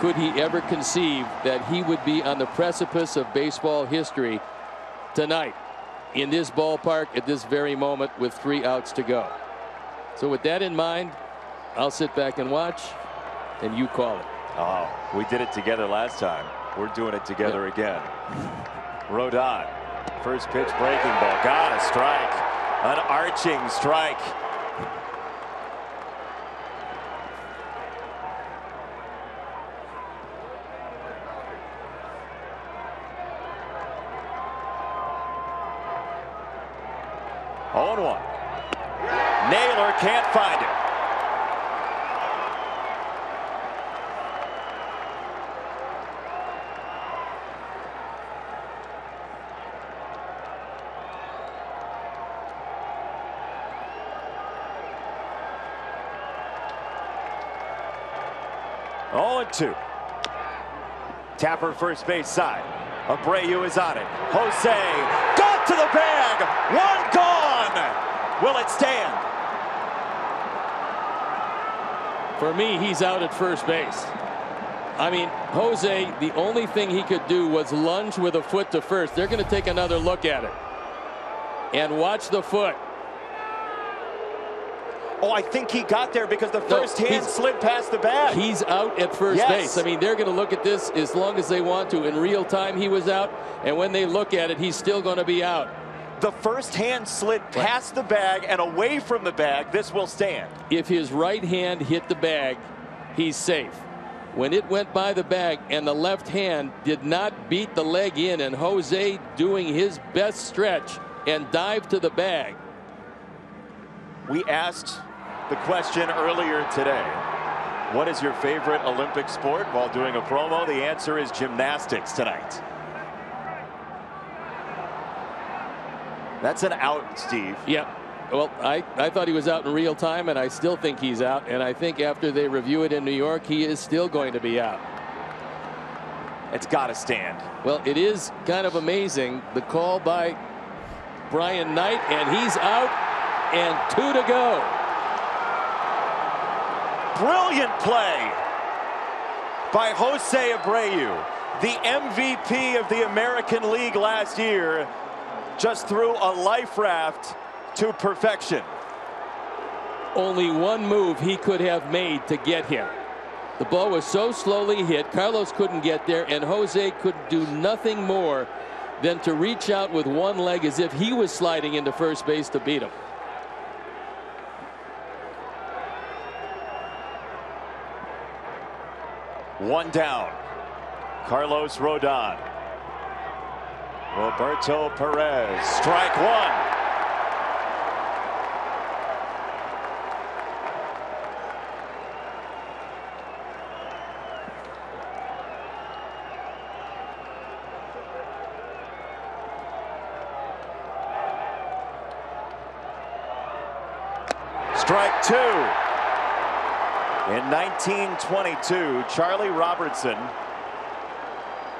could he ever conceive that he would be on the precipice of baseball history tonight in this ballpark at this very moment with three outs to go. So with that in mind, I'll sit back and watch and you call it. Oh, we did it together last time. We're doing it together yeah. again. Rodon, first pitch breaking ball. Got a strike. An arching strike. Oh, one. Naylor can't find it. Oh and 2. Tapper first base side. Abreu is on it. Jose to the bag. One gone. Will it stand? For me, he's out at first base. I mean, Jose, the only thing he could do was lunge with a foot to first. They're going to take another look at it. And watch the foot. Oh, I think he got there because the first no, hand slid past the bag. He's out at first yes. base. I mean, they're going to look at this as long as they want to. In real time, he was out. And when they look at it, he's still going to be out. The first hand slid past the bag and away from the bag. This will stand. If his right hand hit the bag, he's safe. When it went by the bag and the left hand did not beat the leg in and Jose doing his best stretch and dive to the bag. We asked the question earlier today. What is your favorite Olympic sport while doing a promo? The answer is gymnastics tonight. That's an out, Steve. Yep. Well, I, I thought he was out in real time, and I still think he's out. And I think after they review it in New York, he is still going to be out. It's got to stand. Well, it is kind of amazing. The call by Brian Knight, and he's out, and two to go. Brilliant play by Jose Abreu, the MVP of the American League last year, just threw a life raft to perfection. Only one move he could have made to get him. The ball was so slowly hit, Carlos couldn't get there, and Jose could do nothing more than to reach out with one leg as if he was sliding into first base to beat him. One down. Carlos Rodon. Roberto Perez. Strike one. Strike two. In 1922, Charlie Robertson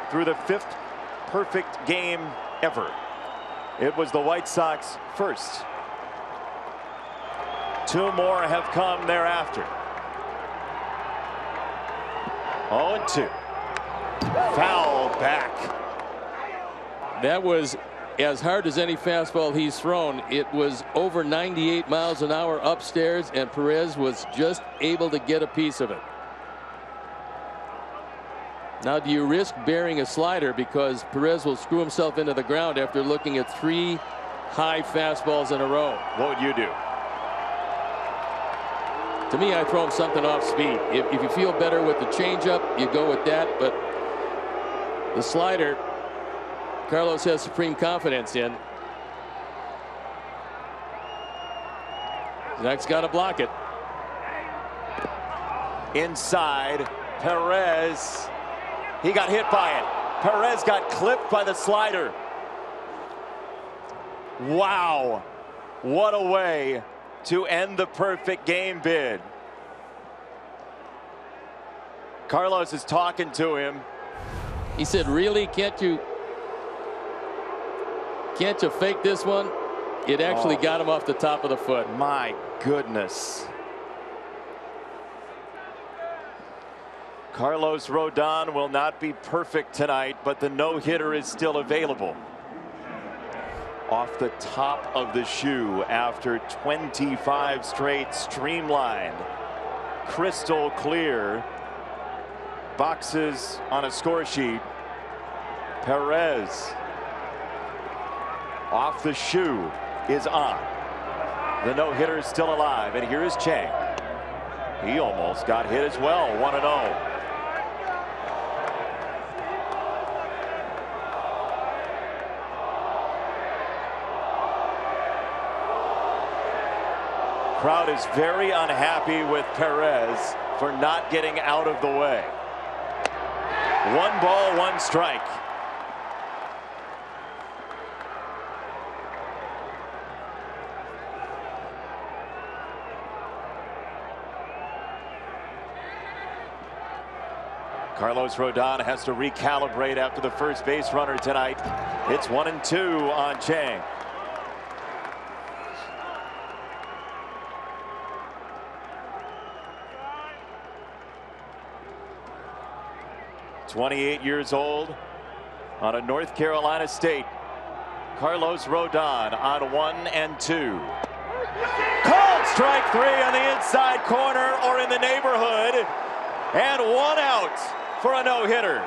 threw the fifth perfect game ever. It was the White Sox first. Two more have come thereafter. 0 2. Foul back. That was as hard as any fastball he's thrown. It was over 98 miles an hour upstairs, and Perez was just able to get a piece of it. Now, do you risk bearing a slider because Perez will screw himself into the ground after looking at three high fastballs in a row? What would you do? To me, I throw him something off speed. If, if you feel better with the changeup, you go with that. But the slider, Carlos has supreme confidence in. Next got to block it. Inside, Perez. He got hit by it. Perez got clipped by the slider. Wow. What a way to end the perfect game bid. Carlos is talking to him. He said, really? Can't you can't you fake this one? It actually oh, got him off the top of the foot. My goodness. Carlos Rodon will not be perfect tonight, but the no hitter is still available. Off the top of the shoe after 25 straight streamlined, crystal clear boxes on a score sheet. Perez off the shoe is on. The no hitter is still alive, and here is Chang. He almost got hit as well, 1 0. Crowd is very unhappy with Perez for not getting out of the way. One ball, one strike. Carlos Rodon has to recalibrate after the first base runner tonight. It's one and two on Chang. 28 years old on a North Carolina State. Carlos Rodon on one and two. Called strike three on the inside corner or in the neighborhood. And one out for a no hitter.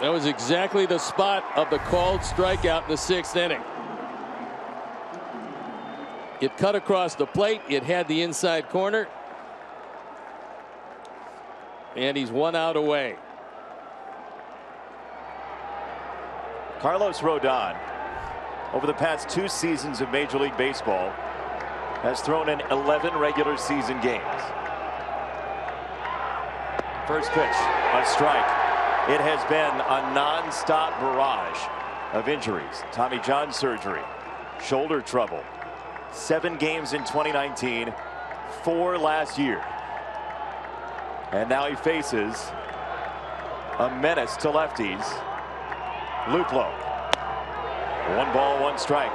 That was exactly the spot of the called strikeout in the sixth inning. It cut across the plate. It had the inside corner. And he's one out away. Carlos Rodon, over the past two seasons of Major League Baseball, has thrown in 11 regular season games. First pitch, a strike. It has been a non-stop barrage of injuries. Tommy John surgery, shoulder trouble, seven games in 2019, four last year. And now he faces a menace to lefties Luplow. One ball, one strike.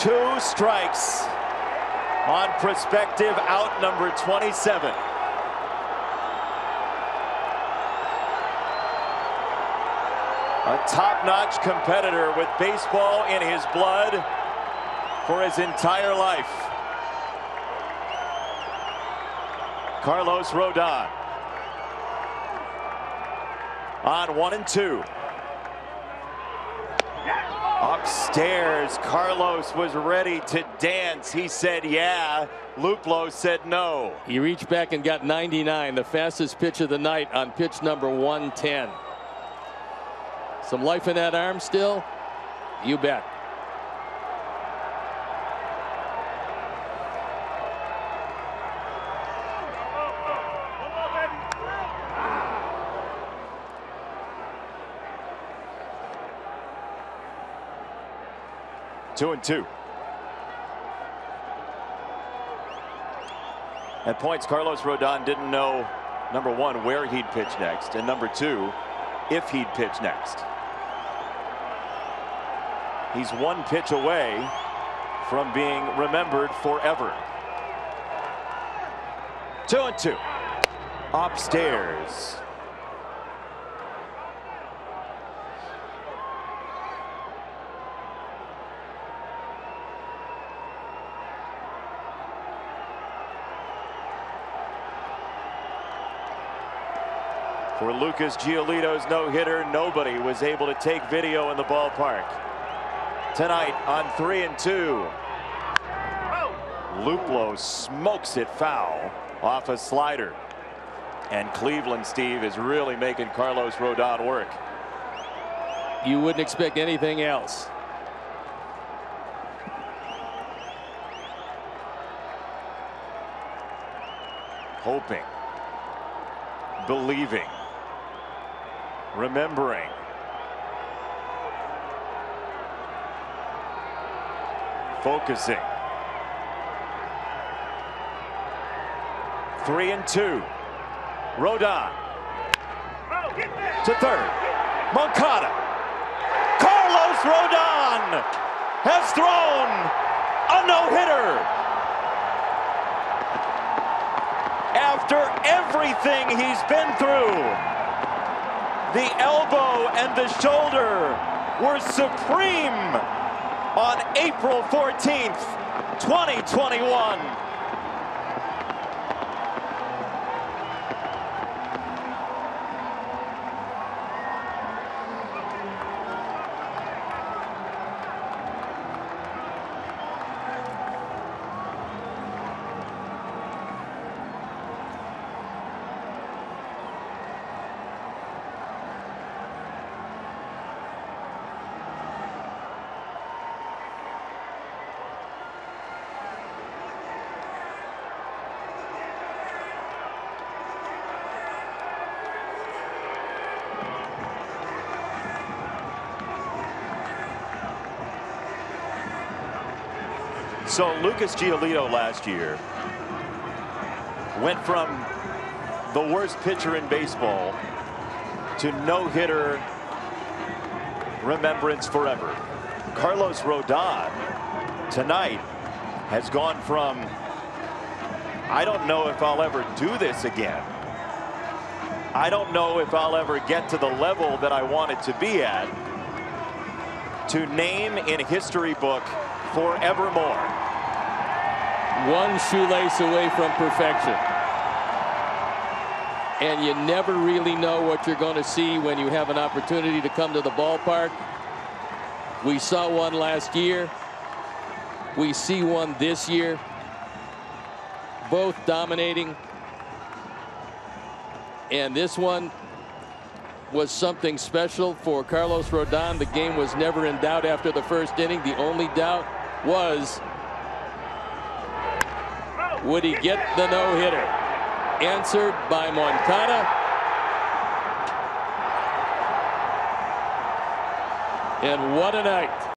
Two strikes on prospective out number 27. A top-notch competitor with baseball in his blood for his entire life. Carlos Rodon on one and two. Upstairs, Carlos was ready to dance. He said, yeah. Luplow said no. He reached back and got 99, the fastest pitch of the night on pitch number 110. Some life in that arm still? You bet. Two and two. At points, Carlos Rodon didn't know, number one, where he'd pitch next, and number two, if he'd pitch next. He's one pitch away from being remembered forever. Two and two. Upstairs. For Lucas Giolito's no-hitter, nobody was able to take video in the ballpark. Tonight on three and two. Luplow smokes it foul off a slider. And Cleveland, Steve, is really making Carlos Rodon work. You wouldn't expect anything else. Hoping. Believing remembering. Focusing. Three and two. Rodon. To third. Moncada. Carlos Rodon has thrown a no-hitter. after everything he's been through the elbow and the shoulder were supreme on April 14th, 2021. So Lucas Giolito last year went from the worst pitcher in baseball to no-hitter remembrance forever. Carlos Rodon tonight has gone from I don't know if I'll ever do this again. I don't know if I'll ever get to the level that I wanted to be at to name in history book forevermore. One shoelace away from perfection. And you never really know what you're going to see when you have an opportunity to come to the ballpark. We saw one last year. We see one this year. Both dominating. And this one was something special for Carlos Rodon. The game was never in doubt after the first inning. The only doubt was would he get the no-hitter? Answered by Moncada. And what a night.